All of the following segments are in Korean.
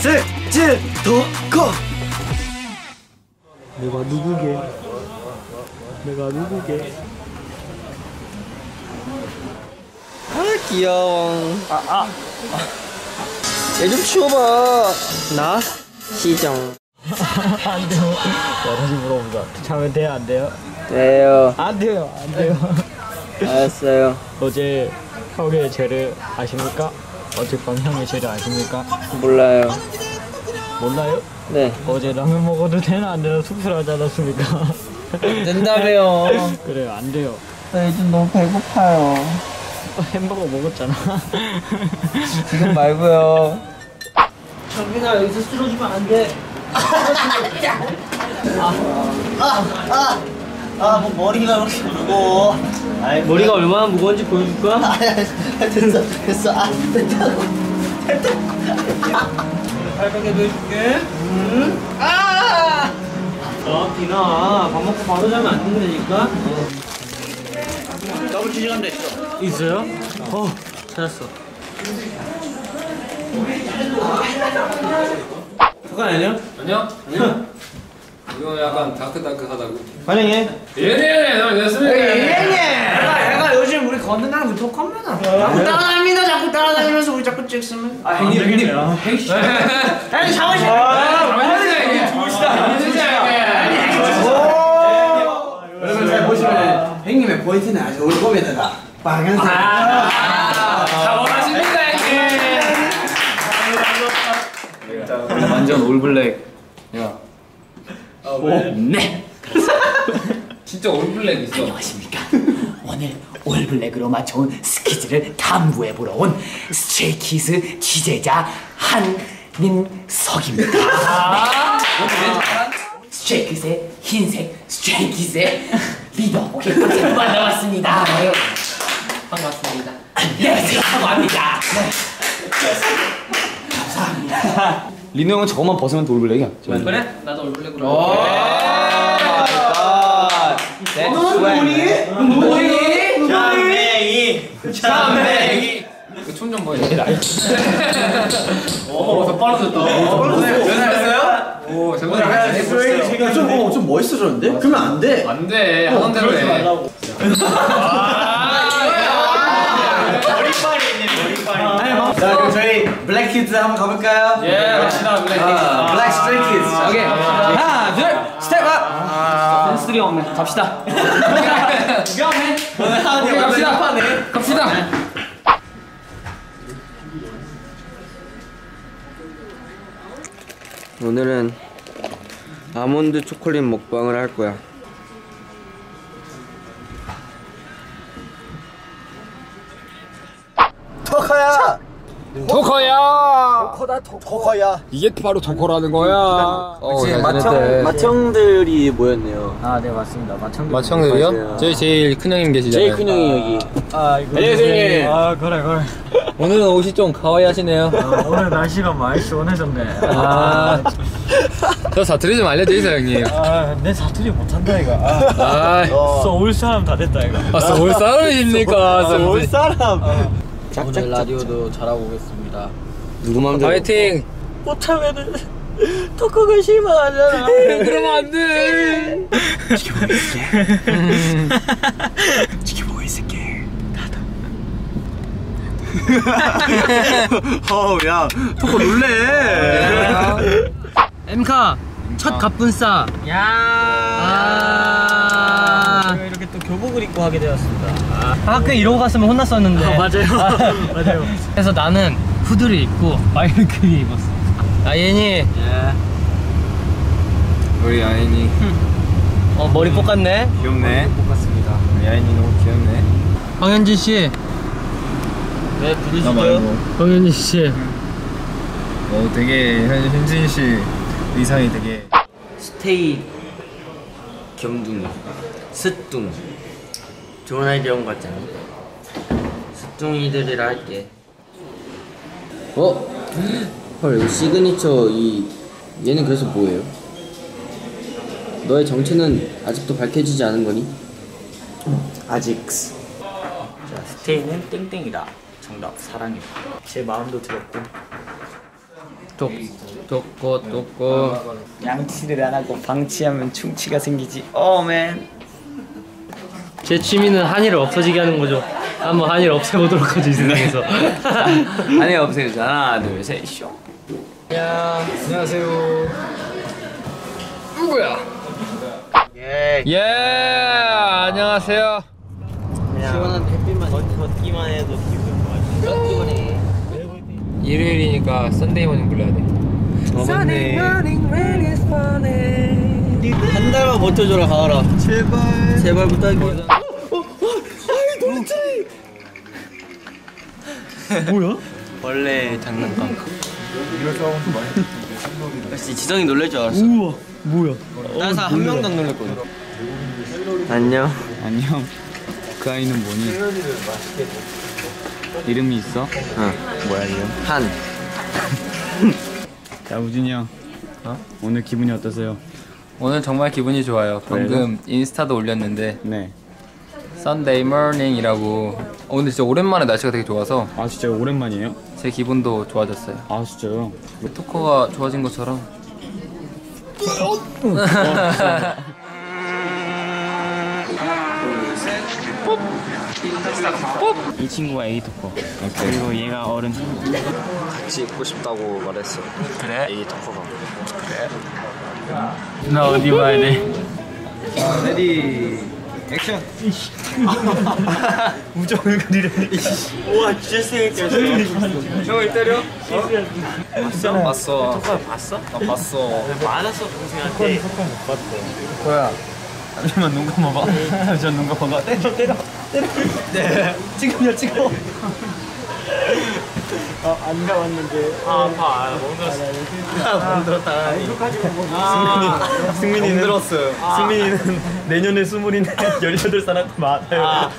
슬슬 도고 내가 누구게 내가 누구게 아 귀여워 얘좀 치워봐 나? 시정 안 돼요. 자, 다시 물어보자. 자면 돼요, 안 돼요? 돼요 안 돼요, 안 돼요. 알았어요 어제 형의 죄를 아십니까? 어젯밤 형의 죄를 아십니까? 몰라요 몰라요? 네 어제 라면 먹어도 되나 안 되나 쑥스러워하지 않았습니까? 된다며요 그래요, 안 돼요. 나 요즘 너무 배고파요 어, 햄버거 먹었잖아. 지금 말고요 정빈아 여기서 쓰러지면 안 돼 아 뭐 머리가 이렇게 무거워. 머리가 얼마나 무거운지 보여줄까? 됐어 됐어. 아 됐다고. 팔베개도 해줄게. 음. 아! 어, 디나 밥 먹고 바로 자면 안 된다니까? 더블 치즈 감자 있어. 있어요? 어 찾았어. 그건 아니야? 아니요? 이거 약간 다크다크하다고. 환영해. 예네, 나 됐습니다. 얘가 얘가 요즘 우리 건너랑 톡합니다. 자꾸 따라다닙니다 자꾸 따라다니면서 우리 자꾸 찍으면. 아 형님 형님. 형님 샤워실 여러분 잘 보시면 형님의 포인트는 아주 올봄에다가 빨간색. 자원하십니다, 형님. 완전 all black. 야. 네, 진짜 all black 있어. 안녕하십니까. 오늘 all black으로 맞춰온 스키즈를 탐구해 보러 온 스트레이키즈 취재자 한민석입니다. 스트레이키즈의 흰색 스트레이키즈의 리더 개꿀 만나봤습니다. 반갑습니다. 안녕하세요. 반갑습니다. 리노 형은 저것만 벗으면 돌블랙이야. 그래? 나도 올블랙으로 그 촌좀 보여. 오, 더 빠르졌다. 연애했어요? 오, 잠깐만. 좀, 어, 좀 멋있어졌는데? 그러면 안 돼. 안 돼. 하던 대로 해. 자 그럼 저희 Black Kids 한번 가볼까요? 예, 갑시다, black. 아, black 스트레이 키즈 오케이 하나 둘 step up 댄스들이 없네 갑시다 오케이, 갑시다. 갑시다. 오늘은 아몬드 초콜릿 먹방을 할 거야 토커야. 토커야 이게 바로 토커라는 거야. 어, 맏형 맏형들이 모였네요 아, 네, 맞습니다. 마청들. 마청들이요? 저희 제일 큰 형님 계시잖아요. 제일 큰 형이 여기 아, 이거. 안녕하세요. 아, 그래, 그래. 오늘은 옷이 좀 가와이 하시네요. 아, 오늘 날씨가 많이 시원해졌네. 아, 저 사투리 좀 알려주세요, 형님. 아, 내 사투리 못한다, 이거. 아, 아, 서울 사람 다 됐다, 이거. 아 서울 사람이십니까? 서울 사람 오늘 라디오도 잘하고 오겠습니다. 누구 맘대로 파이팅! 못하면은 토크가 실망하잖아. 그러면 안 돼! 지켜보고 있을게. 어야 토커 놀래 엠카 첫 갑분싸 야. 아. 교복을 입고 하게 되었습니다. 아, 학교 이러고 갔으면 혼났었는데. 맞아요. 맞아요. 그래서 나는 후드를 입고 마이크 입었어. 아예니 우리 아인이 어 머리 뽑았네 귀엽네. 똑같습니다. 우리 아인이 너무 귀엽네. 황현진 씨 네, 나 부르시죠. 황현진 씨 어, 되게 현- 현진 씨 의상이 되게 스테이 겸둥이 스뚱 좋은 아이디어 온 것 같지 않아? 스뚱이들이라 할게 어? 헐 이거 시그니처 이 얘는 그래서 뭐예요? 너의 정체는 아직도 밝혀지지 않은 거니? 아직 자, 스테이는 땡땡이다. 정답 사랑해. 제 마음도 들었고 똑, 똑꼬, 똑꼬. 양치를 안 하고 방치하면 충치가 생기지. 어맨. 제 취미는 한이를 없어지게 하는 거죠. 한번 한이를 없애보도록 하죠 이 세상에서. 아니 없어요. 하나 둘 셋 쇼. 안녕하세요. 누구야? 예, 안녕하세요. 시원한 햇빛만 걷기만 해도 기분 좋아. 걷기만 해. 일요일이니까 Sunday morning 불러야 돼. 한 달만 버텨줘라 가을아. 제발. 제발 부탁이야. 원래 장난감. 역시 지성이 놀랄 줄 알았어. 우와 뭐야? 다른 사람 한 명도 안 놀랐거든. 안녕. 안녕. 그 아이는 뭐니? 이름이 있어? 응. 뭐야 이름? 한. 자 우진이 형. 오늘 기분이 어떠세요? 오늘 정말 기분이 좋아요. 방금 인스타도 올렸는데 네. Sunday morning이라고 어, 근데 진짜 오랜만에 날씨가 되게 좋아서 아 진짜 오랜만이에요? 제 기분도 좋아졌어요. 아 진짜요? 토커가 좋아진 것처럼 이 친구가 에이 토커. 그리고 얘가 어른. 같이 있고 싶다고 말했어. 그래? 이 토커가. 나 어디 봐야 돼? Ready action. 우정을 그리려니. 우와 진짜 생겼어. 형을 때려? 봤어? 봤어. 토커 봤어? 나 봤어. 맞았어 동생한테. 뭐야? 잠시만 눈 감아봐. 잠시만 눈 감아봐. 때려 때려 때려. 네. 지금요 지금. 안 가봤는데. 아 아파. 멍들었어. 멍들었다. 아, 승민이 멍들었어요. 승민이는 내년에 스물인데 18살 맞아요.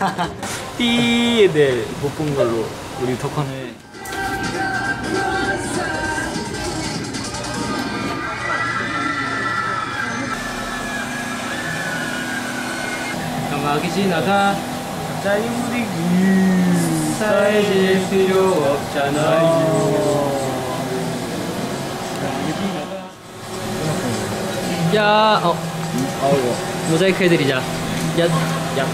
삐, 네, 못본 걸로 우리 덕후는 마귀 지나가 갑자기 우리 사해질 필요 없잖아요. 야, 어, 모자이크 해드리자. 야, 야.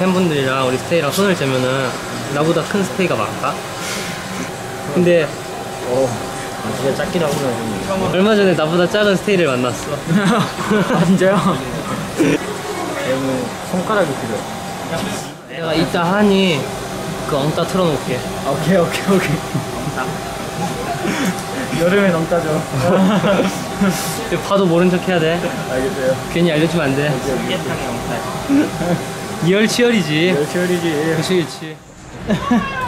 팬분들이랑 우리 스테이랑 손을 재면은 나보다 큰 스테이가 많다. 근데 진짜 작긴 하구나. 얼마 전에 나보다 작은 스테이를 만났어. 아, 진짜요? 얘는 손가락이 필요해. 내가 이따 하니 그 엉따 틀어놓을게. 오케이, 오케이, 오케이. 여름에. 이거 봐도 모른 척 해야 돼. 알겠어요. 괜히 알려주면 안 돼. 삼계탕의 엉따. 이열치열이지. 열철이지. 그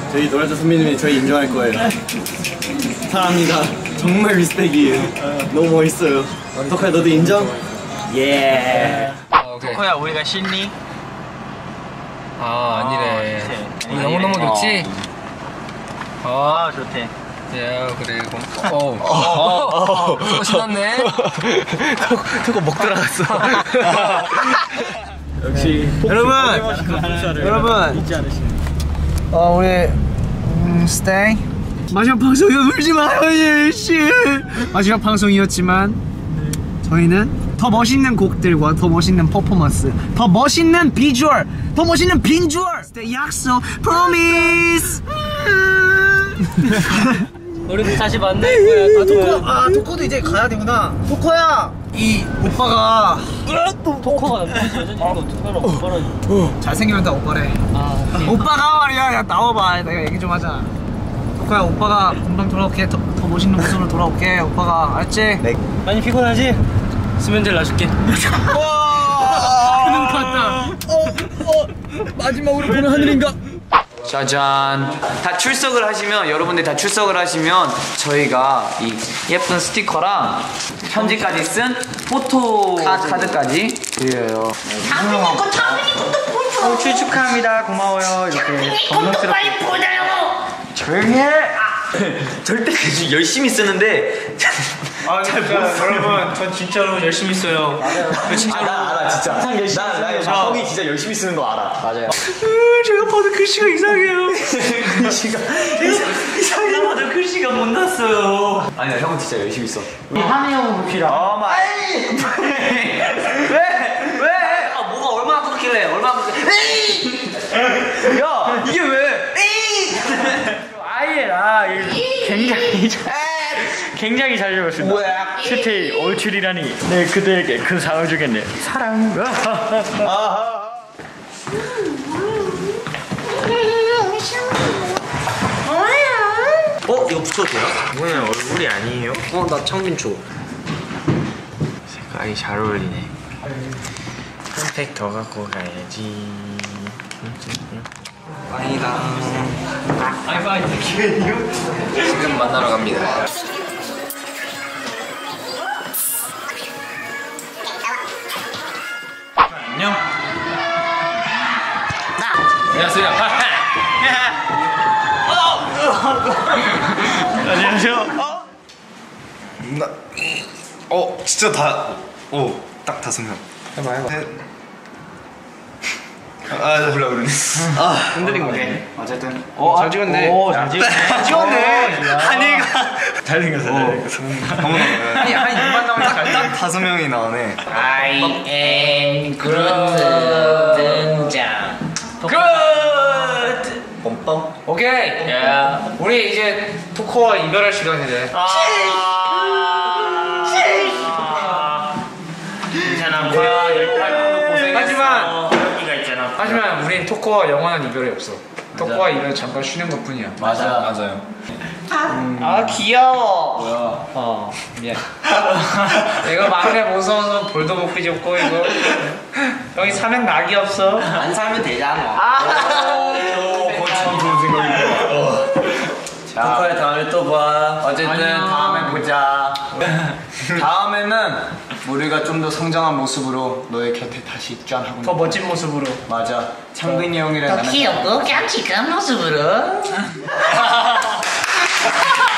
저희 노래자 선배님이 저희 인정할 거예요. 사랑합니다. 정말 리스펙이에요. 너무 멋있어요. 덕화야 너도 인정? 예. 아. 코야, 우리가 신니? 아 아니래. 우리 너무 너무 좋지. 아, 아, 좋대. 야 그리고 어, 어, 어, 신났네. 저거 먹 들어갔어. 역시. 여러분, 여러분. 어 우리 음, 스테이? 마지막 방송이 울지 마요 씨. 마지막 방송이었지만 저희는 더 멋있는 곡들과 더 멋있는 퍼포먼스 더 멋있는 비주얼 더 멋있는 빈주얼. 스테이 약속 promise 우리 다시 만날 거야. 토코 아 토코도 이제 가야 되구나. 토코야! 이 오빠가 토커가 여전히 이거 토커랑 오빠랑 잘생기면 다 오빠래. 아, 오빠가 말이야. 야 나와봐. 내가 얘기 좀 하자. 토코야 오빠가 금방 돌아올게. 더, 더 멋있는 모습으로 돌아올게. 오빠가 알지? 네. 많이 피곤하지? 수면제를 놔줄게. 그는 갔다. 마지막으로 보는 하늘인가? 짜잔. 다 출석을 하시면 여러분들 다 출석을 하시면 저희가 이 예쁜 스티커랑 편지까지 쓴 포토 카드. 까지 드려요. 장민이 거 장민이 것도 보여줘. 어, 축하합니다. 고마워요. 이렇게 장민이 것도 빨리 보내요. 조용히 해. 절대 그 열심히 쓰는데 아, 진짜 여러분, 전 진짜로 열심히 써요. 맞아요. 진짜로. 알아 진짜. 항상 열심히 쓰는 거. 형이 진짜 열심히 쓰는 거 알아. 맞아요. 제가 봐도 글씨가 이상해요. 글씨가 제가 봐도 글씨가 못 났어요. 아니야 형은 진짜 열심히 써. 한혜영 봅시다. 아 뭐가 얼마나 끊길래 얼마나 끊길래 야 이게 왜 아이라 굉장히 잘, 굉장히 잘 적었습니다. 슈테이 올출이라니. 네 그대에게 큰 상을 주겠네. 사랑. 어 이거 붙여도 돼요? 이거는 얼굴이 아니에요? 어나 창민초 색깔이 잘 어울리네. 한 팩더 갖고 가야지. 지금 만나러 갑니다 안녕하세요. 나, 어, 진짜 다, 오, 딱 다섯 명. 해봐, 해봐. 아, 몰라 그러네. 흔들린 거네 어쨌든 어, 잘 찍었네. 오, 잘 찍었네. 찍었네 한이가. 잘생겼어, 잘생겼어. 아니 아니 이만 나오면 잘딱 다섯 명이 나오네. I am 그루트 등장. 뻔뻔 오케이. 우리 이제 토커와 이별할 시간이네. 괜찮아. 뭐야, 18분도 고생했어. 하지만- 여기가 있잖아. 하지만 우린 토커와 영원한 이별이 없어. 토커와 이별 잠깐 쉬는 것 뿐이야. 맞아. 맞아요. 아. 귀여워. 뭐야? 어 미안. 이거 막내 무서워서 볼도 못 삐졌고 이거. 여기 사면 낙이 없어. 안 살면 되잖아. 참 토커야 다음에 또 봐 어쨌든 다음에 보자. 다음에는 우리가 좀 더 성장한 모습으로 너의 곁에 다시 짠 하고. 더 멋진 모습으로 맞아. 창근이 형이랑 더 나는 귀엽고 깜찍한 모습으로.